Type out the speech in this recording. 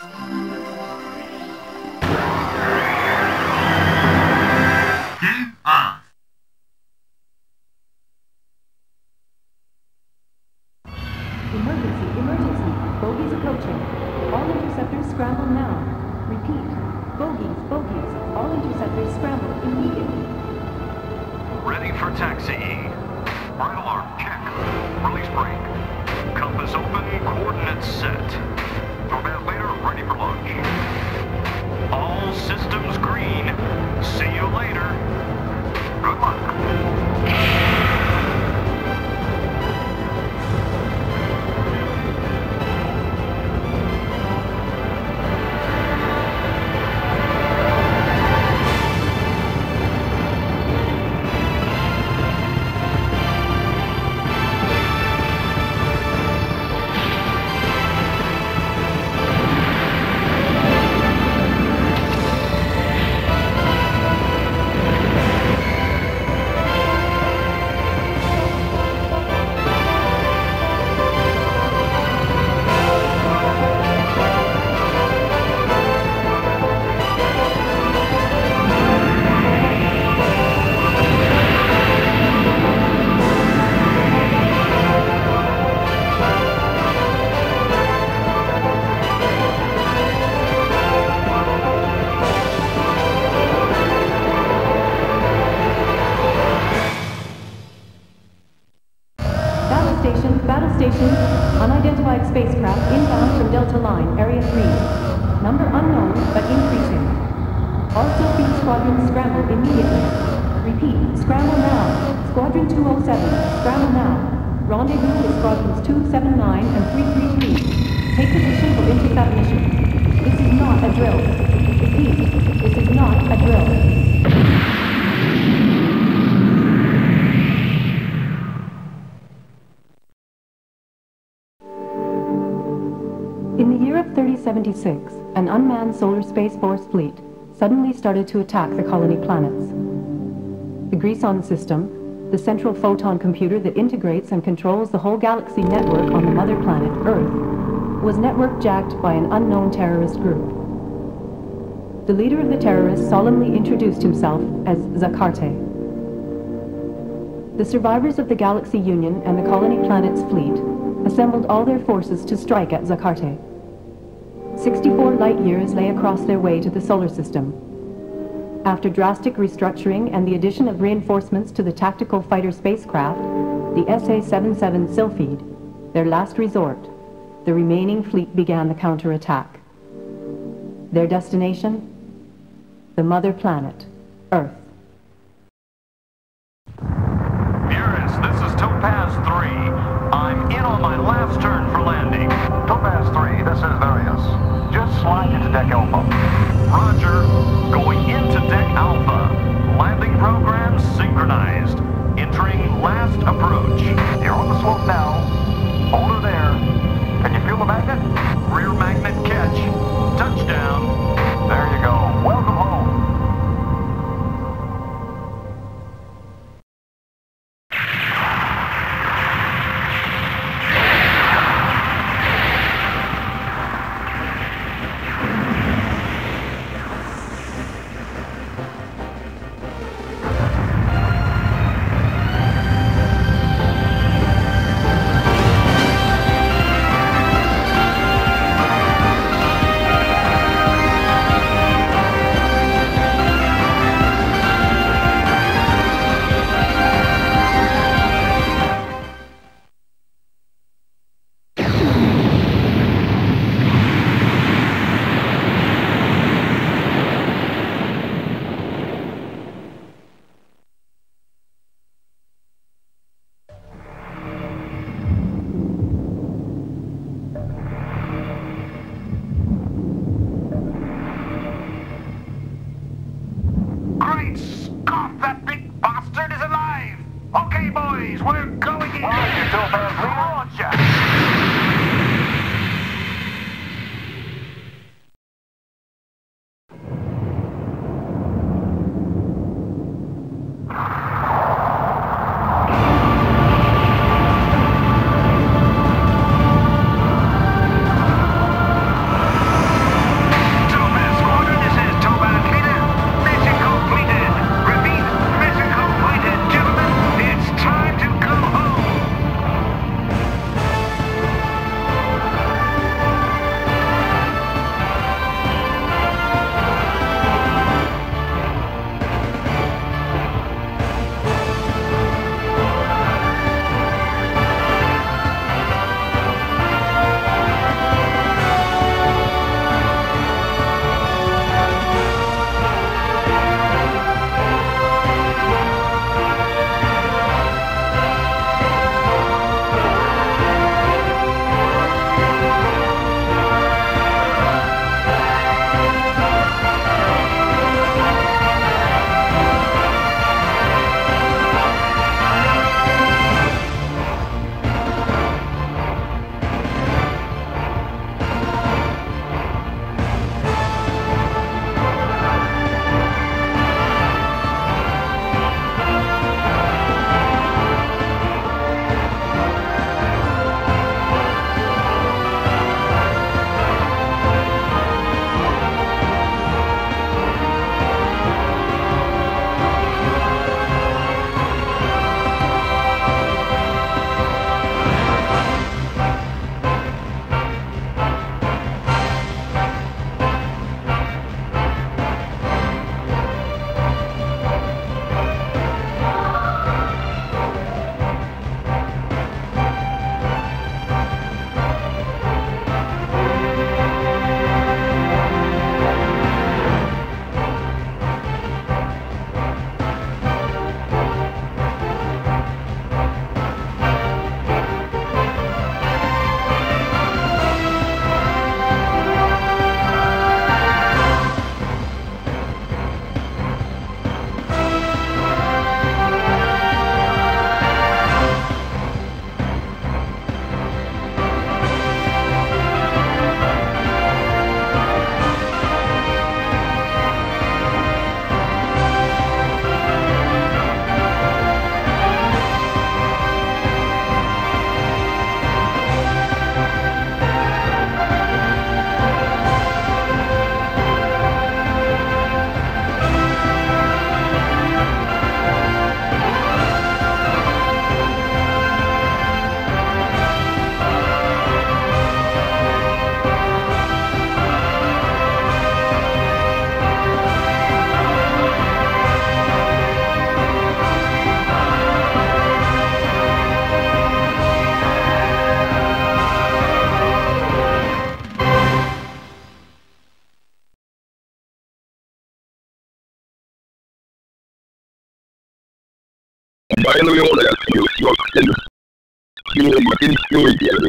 Bogies approaching. All interceptors scramble now. Repeat. Bogies, bogies. All interceptors scramble immediately. Ready for taxi. Right alarm, check. Release brake. Compass open, coordinates set. All Silpheed squadrons scramble immediately. Repeat, scramble now. Squadron 207, scramble now. Rendezvous with squadrons 279 and 333. Take position for intercept mission. This is not a drill. Repeat, this is not a drill. In the year of 3076, an unmanned Solar Space Force fleet suddenly started to attack the colony planets. The Greason system, the central photon computer that integrates and controls the whole galaxy network on the mother planet, Earth, was network jacked by an unknown terrorist group. The leader of the terrorists solemnly introduced himself as Xacalite. The survivors of the Galaxy Union and the colony planet's fleet assembled all their forces to strike at Xacalite. 64 light years lay across their way to the solar system. After drastic restructuring and the addition of reinforcements to the tactical fighter spacecraft, the SA-77 Silpheed, their last resort, the remaining fleet began the counterattack. Their destination? The mother planet, Earth. Program synchronized. Entering last approach. You're on the slope now. Hold her there. Can you feel the magnet? boys, we're going in. Roger, 2000. Roger. Bayan da yawan da ya ce yau yau yau yau yau yau yau